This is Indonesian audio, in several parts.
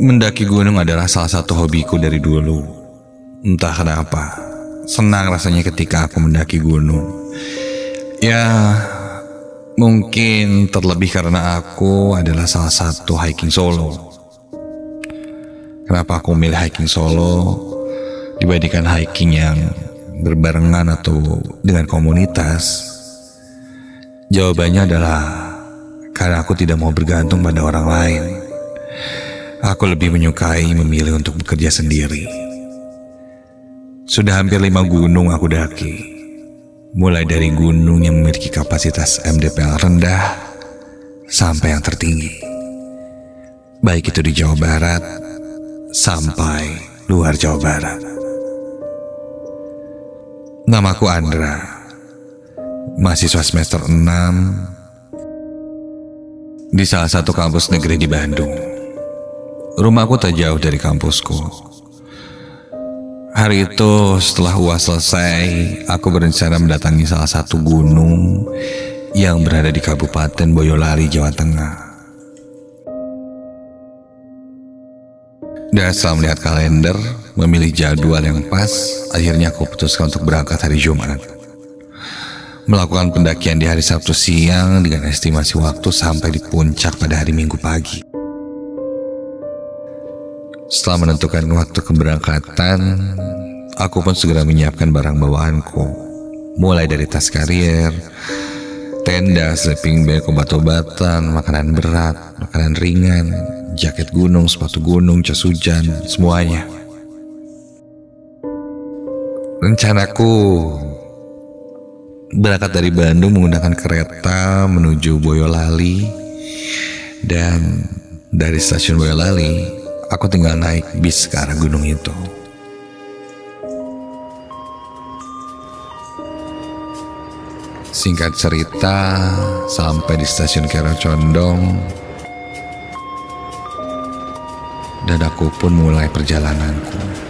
Mendaki gunung adalah salah satu hobiku dari dulu. Entah kenapa, senang rasanya ketika aku mendaki gunung. Ya, mungkin terlebih karena aku adalah salah satu hiking solo. Kenapa aku milih hiking solo dibandingkan hiking yang berbarengan atau dengan komunitas? Jawabannya adalah karena aku tidak mau bergantung pada orang lain. Aku lebih menyukai memilih untuk bekerja sendiri. Sudah hampir lima gunung aku daki. Mulai dari gunung yang memiliki kapasitas MDPL rendah sampai yang tertinggi. Baik itu di Jawa Barat sampai luar Jawa Barat. Namaku Andra, mahasiswa semester 6 di salah satu kampus negeri di Bandung. Rumahku tak jauh dari kampusku. Hari itu setelah uas selesai, aku berencana mendatangi salah satu gunung yang berada di Kabupaten Boyolali, Jawa Tengah. Dan setelah melihat kalender, memilih jadwal yang pas, akhirnya aku putuskan untuk berangkat hari Jumat. Melakukan pendakian di hari Sabtu siang dengan estimasi waktu sampai di puncak pada hari Minggu pagi. Setelah menentukan waktu keberangkatan, aku pun segera menyiapkan barang bawaanku. Mulai dari tas karier, tenda, sleeping bag, obat-obatan, makanan berat, makanan ringan, jaket gunung, sepatu gunung, jas hujan, semuanya. Rencanaku berangkat dari Bandung menggunakan kereta menuju Boyolali dan dari stasiun Boyolali Aku tinggal naik bis ke arah gunung itu. Singkat cerita, sampai di stasiun Kiara Condong, dan aku pun mulai perjalananku.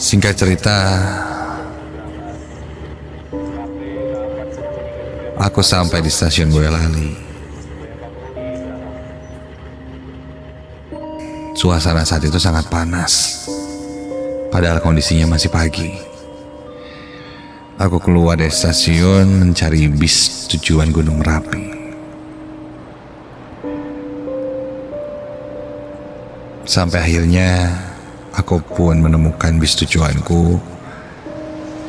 Singkat cerita, aku sampai di stasiun Boyolali. Suasana saat itu sangat panas, padahal kondisinya masih pagi. Aku keluar dari stasiun mencari bis tujuan Gunung Merapi. Sampai akhirnya Aku pun menemukan bis tujuanku,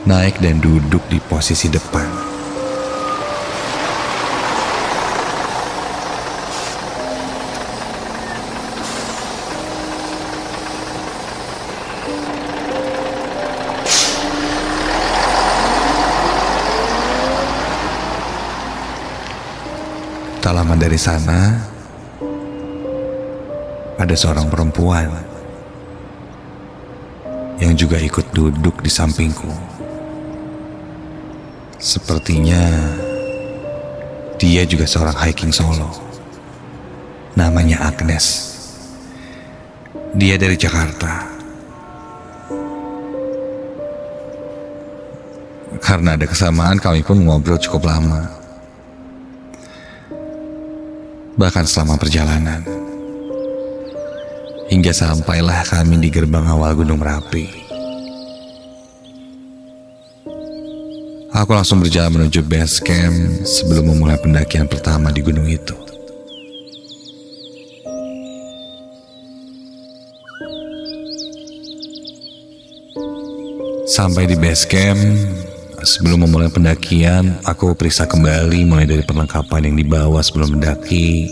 naik dan duduk di posisi depan. Tak lama dari sana, ada seorang perempuan yang juga ikut duduk di sampingku. Sepertinya dia juga seorang hiking solo. Namanya Agnes. Dia dari Jakarta. Karena ada kesamaan kami pun ngobrol cukup lama. Bahkan selama perjalanan hingga sampailah kami di gerbang awal Gunung Merapi. Aku langsung berjalan menuju base camp sebelum memulai pendakian pertama di gunung itu. Sampai di base camp, sebelum memulai pendakian, aku periksa kembali mulai dari perlengkapan yang dibawa sebelum mendaki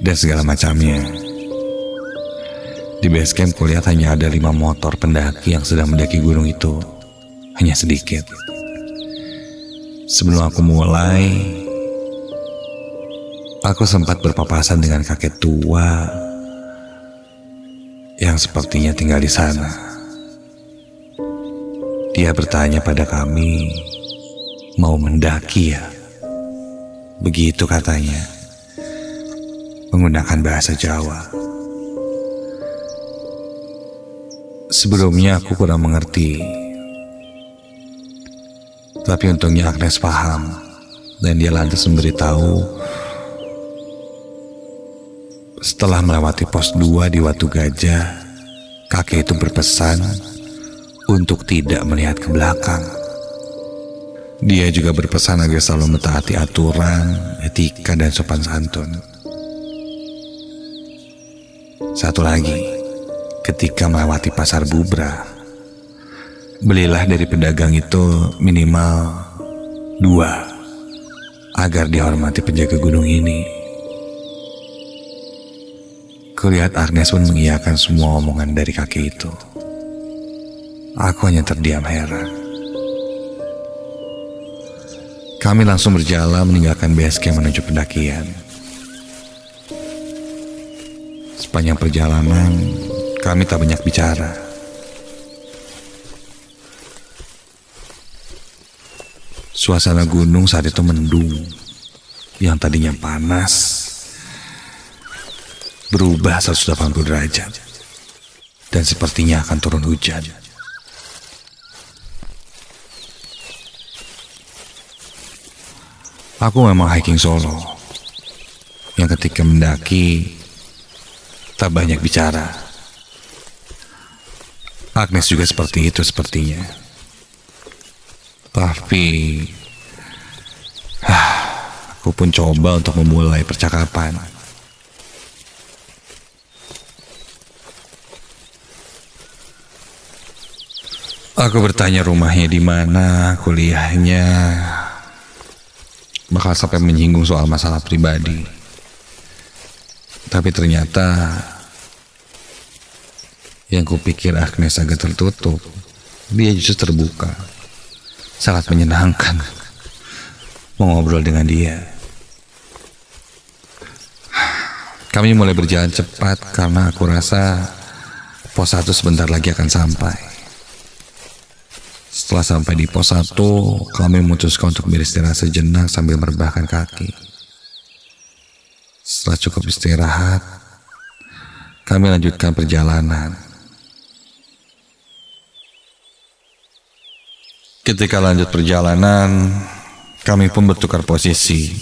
dan segala macamnya. Di base camp kulihat hanya ada lima motor pendaki yang sedang mendaki gunung itu. Hanya sedikit. Sebelum aku mulai, aku sempat berpapasan dengan kakek tua yang sepertinya tinggal di sana. Dia bertanya pada kami, mau mendaki ya? Begitu katanya, menggunakan bahasa Jawa. Sebelumnya aku kurang mengerti, tapi untungnya Agnes paham dan dia lantas memberitahu setelah melewati pos 2 di Watu Gajah, kakek itu berpesan untuk tidak melihat ke belakang. Dia juga berpesan agar selalu mentaati aturan, etika, dan sopan santun. Satu lagi, ketika melewati pasar Bubra, belilah dari pedagang itu minimal dua agar dihormati penjaga gunung ini. Kulihat Agnes pun mengiyakan semua omongan dari kakek itu. Aku hanya terdiam heran. Kami langsung berjalan meninggalkan camp menuju pendakian. Sepanjang perjalanan, kami tak banyak bicara. Suasana gunung saat itu mendung, yang tadinya panas berubah 180 derajat dan sepertinya akan turun hujan. Aku memang hiking solo yang ketika mendaki tak banyak bicara. Agnes juga seperti itu sepertinya. Tapi aku pun coba untuk memulai percakapan. Aku bertanya rumahnya di mana, kuliahnya, bakal sampai menyinggung soal masalah pribadi. Tapi ternyata yang kupikir Agnes agak tertutup, dia justru terbuka. Sangat menyenangkan mengobrol dengan dia. Kami mulai berjalan cepat karena aku rasa pos satu sebentar lagi akan sampai. Setelah sampai di pos 1, kami memutuskan untuk beristirahat sejenak sambil merebahkan kaki. Setelah cukup istirahat, kami lanjutkan perjalanan. Ketika lanjut perjalanan, kami pun bertukar posisi.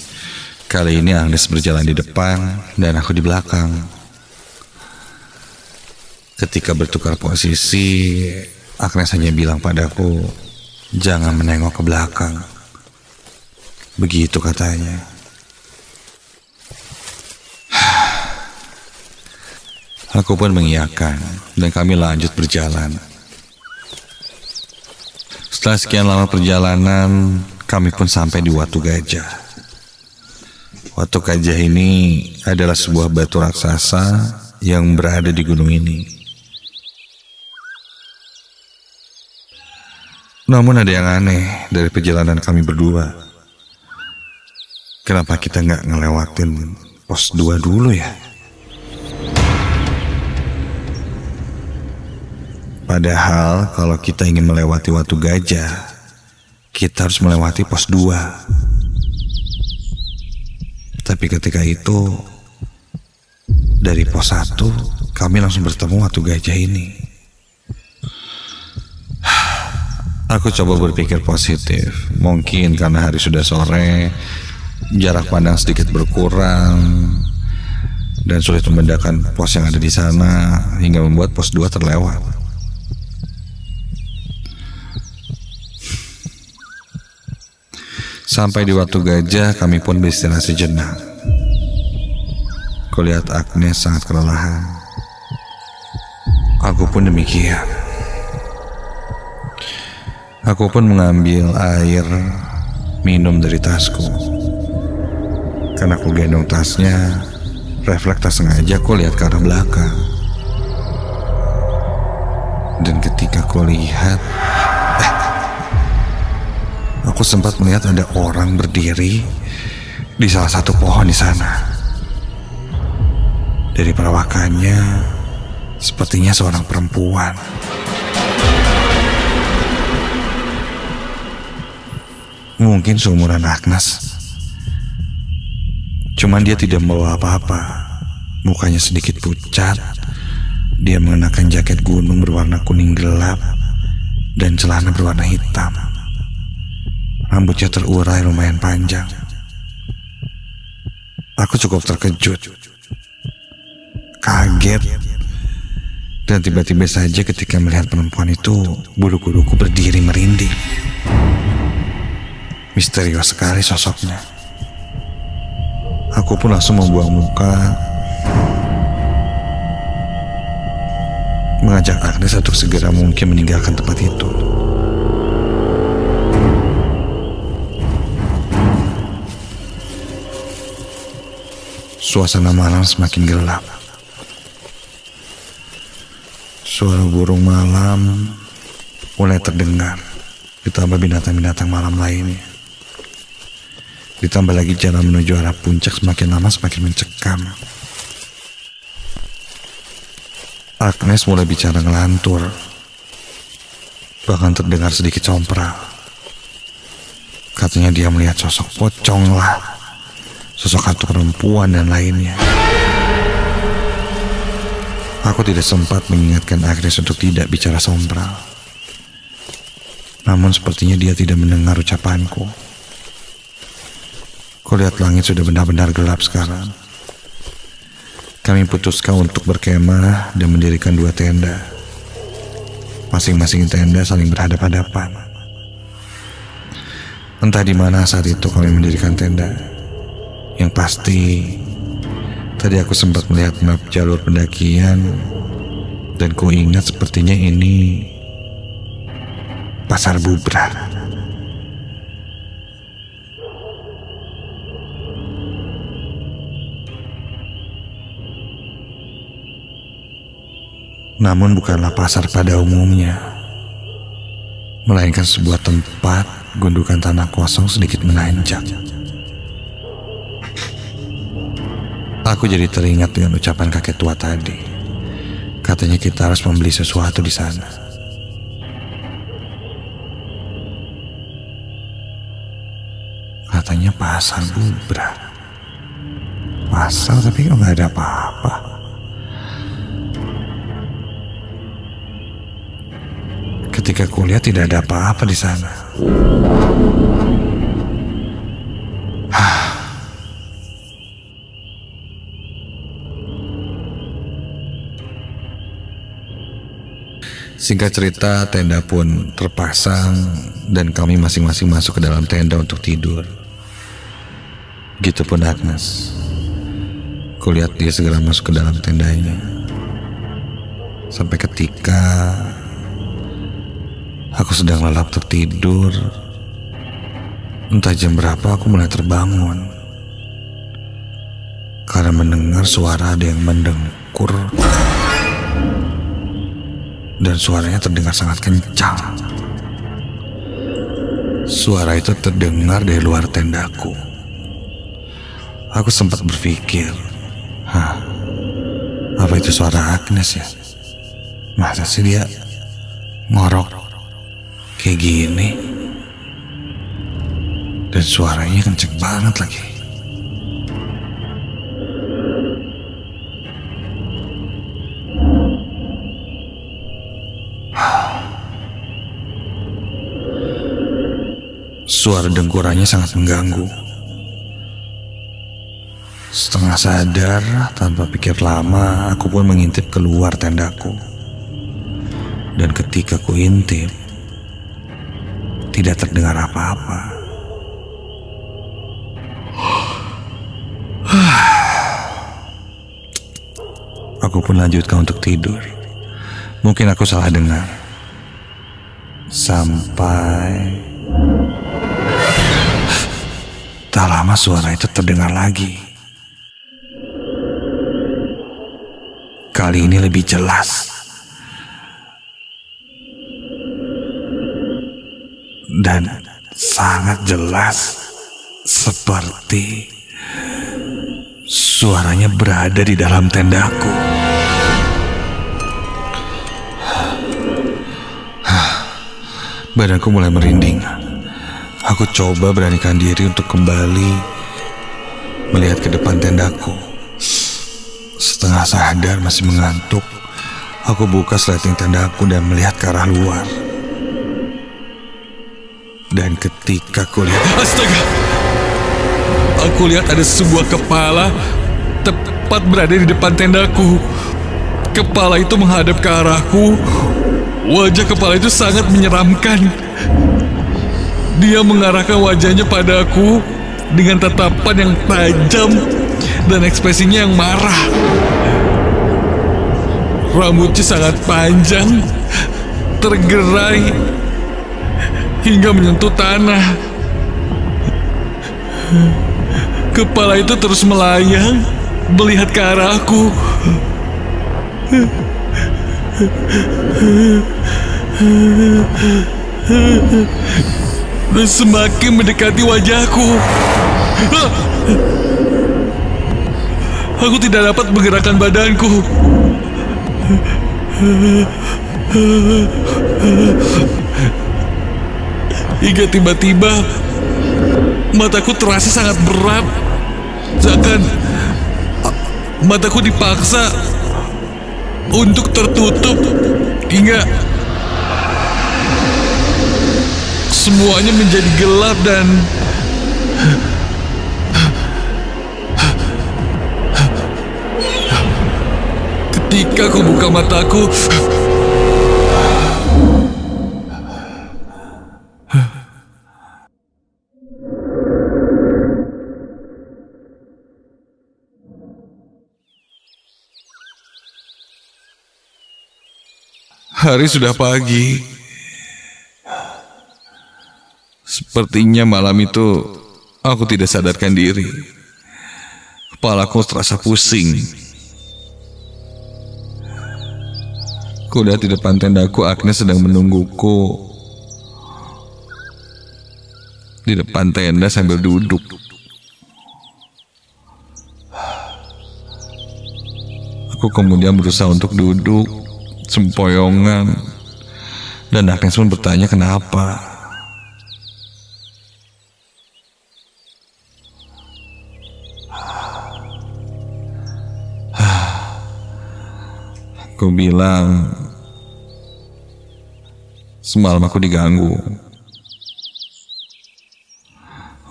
Kali ini Agnes berjalan di depan dan aku di belakang. Ketika bertukar posisi, Agnes hanya bilang padaku, jangan menengok ke belakang. Begitu katanya. Aku pun mengiyakan dan kami lanjut berjalan. Setelah sekian lama perjalanan, kami pun sampai di Watu Gajah. Watu Gajah ini adalah sebuah batu raksasa yang berada di gunung ini. Namun ada yang aneh dari perjalanan kami berdua. Kenapa kita nggak ngelewatin pos 2 dulu ya? Padahal kalau kita ingin melewati Watu Gajah, kita harus melewati pos 2. Tapi ketika itu, dari pos 1, kami langsung bertemu Watu Gajah ini. Aku coba berpikir positif. Mungkin karena hari sudah sore, jarak pandang sedikit berkurang, dan sulit membedakan pos yang ada di sana hingga membuat pos 2 terlewat. Sampai di waktu gajah, kami pun beristirahat sejenak. Kulihat Agnes sangat kelelahan. Aku pun demikian. Aku pun mengambil air minum dari tasku. Karena aku gendong tasnya, refleks tak sengaja aku lihat ke arah belakang. Dan ketika aku lihat, aku sempat melihat ada orang berdiri di salah satu pohon di sana. Dari perawakannya, Sepertinya seorang perempuan. Mungkin seumuran Agnes. Cuman dia tidak membawa apa-apa. Mukanya sedikit pucat. Dia mengenakan jaket gunung berwarna kuning gelap dan celana berwarna hitam. Rambutnya terurai lumayan panjang. Aku cukup terkejut. Kaget. Dan tiba-tiba saja ketika melihat perempuan itu, bulu kuduku berdiri merinding. Misterius sekali sosoknya. Aku pun langsung membuang muka mengajak Agnes untuk segera mungkin meninggalkan tempat itu. Suasana malam semakin gelap. Suara burung malam mulai terdengar, ditambah binatang-binatang malam lainnya. Ditambah lagi jalan menuju arah puncak semakin lama semakin mencekam. Agnes mulai bicara ngelantur. Bahkan terdengar sedikit sompral. Katanya dia melihat sosok pocong lah. Sosok hantu perempuan dan lainnya. Aku tidak sempat mengingatkan Agnes untuk tidak bicara sompral. Namun sepertinya dia tidak mendengar ucapanku. Kulihat langit sudah benar-benar gelap sekarang. Kami putuskan untuk berkemah dan mendirikan dua tenda. Masing-masing tenda saling berhadapan-hadapan. Entah di mana saat itu kami mendirikan tenda. Yang pasti, tadi aku sempat melihat map jalur pendakian dan ku ingat sepertinya ini pasar bubra. namun bukanlah pasar pada umumnya, melainkan sebuah tempat gundukan tanah kosong sedikit menanjak. Aku jadi teringat dengan ucapan kakek tua tadi. Katanya kita harus membeli sesuatu di sana. Katanya pasar bubra. Pasar tapi nggak ada apa-apa. ketika kuliah tidak ada apa-apa di sana. Singkat cerita, tenda pun terpasang dan kami masing-masing masuk ke dalam tenda untuk tidur. Gitu pun Agnes. Kulihat dia segera masuk ke dalam tendanya. Sampai ketika Aku sedang lelap tertidur. Entah jam berapa aku mulai terbangun. Karena mendengar suara ada yang mendengkur. Dan suaranya terdengar sangat kencang. Suara itu terdengar dari luar tendaku. Aku sempat berpikir, Hah, apa itu suara Agnes ya? Masa sih dia ngorok kayak gini dan suaranya kenceng banget lagi Suara dengkurannya sangat mengganggu. Setengah sadar, tanpa pikir lama, aku pun mengintip keluar tendaku. Dan ketika ku intip, tidak terdengar apa-apa. Aku pun lanjutkan untuk tidur. Mungkin aku salah dengar. Sampai Tak lama suara itu terdengar lagi. Kali ini lebih jelas. Dan sangat jelas seperti suaranya berada di dalam tendaku. Badanku mulai merinding. Aku coba beranikan diri untuk kembali melihat ke depan tendaku. Setengah sadar masih mengantuk, aku buka sleting tendaku dan melihat ke arah luar. Dan ketika aku lihat, astaga, aku lihat ada sebuah kepala tepat berada di depan tendaku. Kepala itu menghadap ke arahku. Wajah kepala itu sangat menyeramkan. Dia mengarahkan wajahnya padaku dengan tatapan yang tajam dan ekspresinya yang marah. Rambutnya sangat panjang, tergerai hingga menyentuh tanah. Kepala itu terus melayang, melihat ke arahku. Dan semakin mendekati wajahku. Aku tidak dapat menggerakkan badanku. Hingga tiba-tiba mataku terasa sangat berat. Seakan mataku dipaksa untuk tertutup hingga semuanya menjadi gelap dan ketika aku buka mataku hari sudah pagi. Sepertinya malam itu aku tidak sadarkan diri. Kepalaku terasa pusing. Kuda di depan tendaku Agnes sedang menungguku. Di depan tenda sambil duduk. Aku kemudian berusaha untuk duduk sempoyongan dan Agnes pun bertanya kenapa. Aku bilang semalam aku diganggu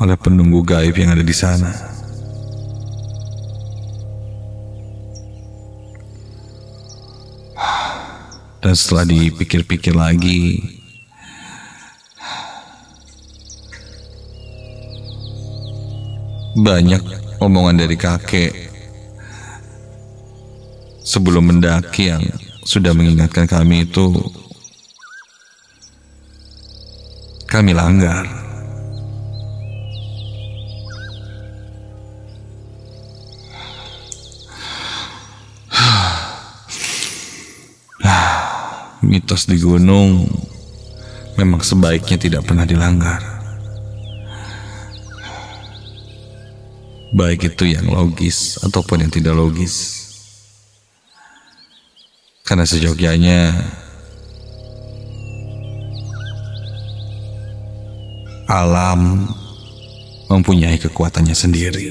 oleh penunggu gaib yang ada di sana. Dan setelah dipikir-pikir lagi, banyak omongan dari kakek sebelum mendaki yang sudah mengingatkan kami itu kami langgar. Mitos di gunung memang sebaiknya tidak pernah dilanggar. Baik itu yang logis ataupun yang tidak logis. Karena sejogjanya alam mempunyai kekuatannya sendiri.